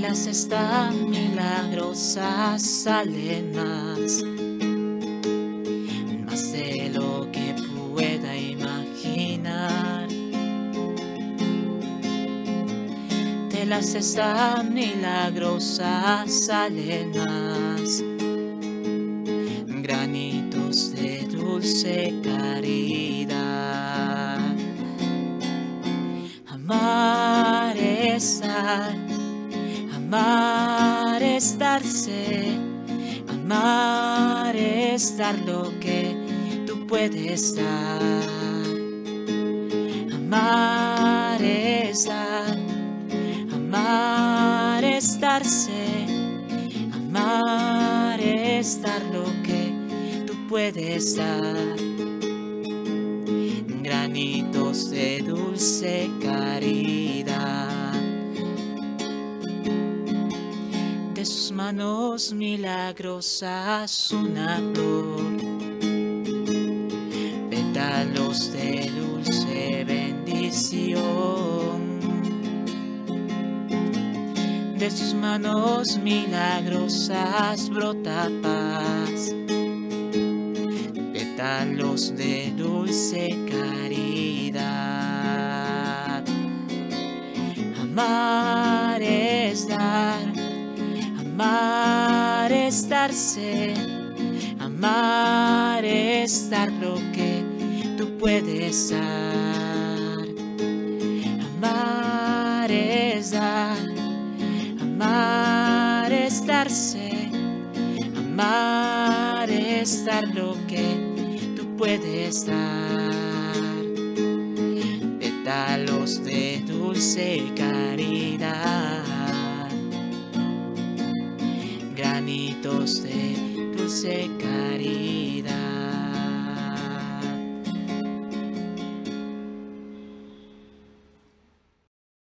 las estas milagrosas salen más, de lo que pueda imaginar. De las estas milagrosas salen más, granitos de dulce caridad. Amar estar Amar es amar es lo que tú puedes dar. Amar es amar es amar es lo que tú puedes dar. Granitos de dulce caridad. Sus manos milagrosas una flor, pétalos de dulce bendición. De sus manos milagrosas brota paz, pétalos de dulce caridad. Amar Amar es darse, amar es dar lo que tú puedes dar. Amar es dar, amar es darse, amar es dar lo que tú puedes dar. Pétalos de dulce caridad. dulce caridad.